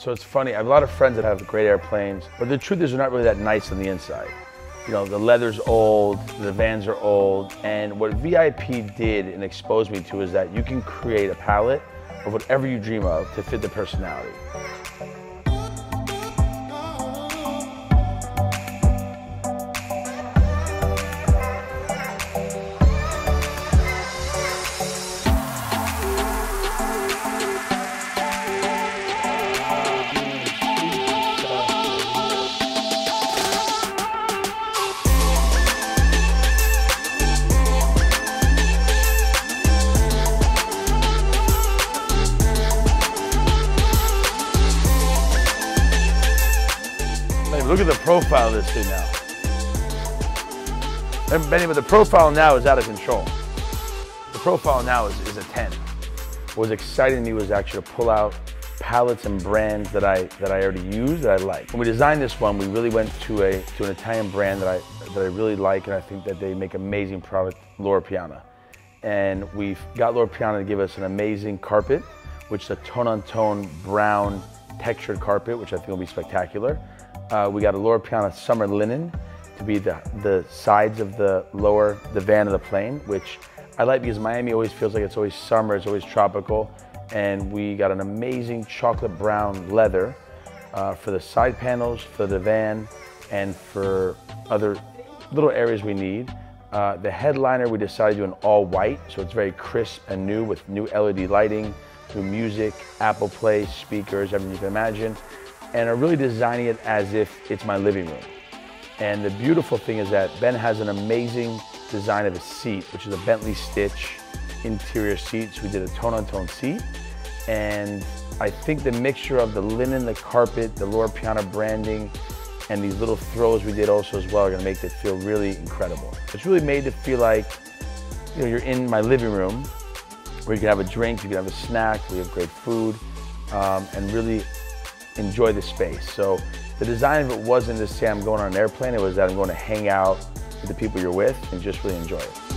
So it's funny, I have a lot of friends that have great airplanes, but the truth is they're not really that nice on the inside. You know, the leather's old, the vans are old, and what VIP did and exposed me to is that you can create a palette of whatever you dream of to fit the personality. Look at the profile of this thing now. And Benny, but the profile now is out of control. The profile now is, is a 10. What was exciting to me was actually to pull out palettes and brands that I that I already use that I like. When we designed this one, we really went to a to an Italian brand that I that I really like and I think that they make amazing product, Loro Piana. And we've got Loro Piana to give us an amazing carpet, which is a tone-on-tone -tone brown textured carpet, which I think will be spectacular. Uh, we got a Loro Piana summer linen to be the, the sides of the lower, the van of the plane, which I like because Miami always feels like it's always summer, it's always tropical. And we got an amazing chocolate brown leather uh, for the side panels, for the van, and for other little areas we need. Uh, the headliner, we decided to do an all white, so it's very crisp and new with new LED lighting, new music, Apple Play, speakers, everything you can imagine and are really designing it as if it's my living room. And the beautiful thing is that Ben has an amazing design of a seat, which is a Bentley Stitch interior seat. So we did a tone-on-tone seat. And I think the mixture of the linen, the carpet, the Loro Piana branding, and these little throws we did also as well are gonna make it feel really incredible. It's really made to feel like you know, you're in my living room where you can have a drink, you can have a snack, we have great food, um, and really enjoy the space. So the design of it wasn't to say I'm going on an airplane, it was that I'm going to hang out with the people you're with and just really enjoy it.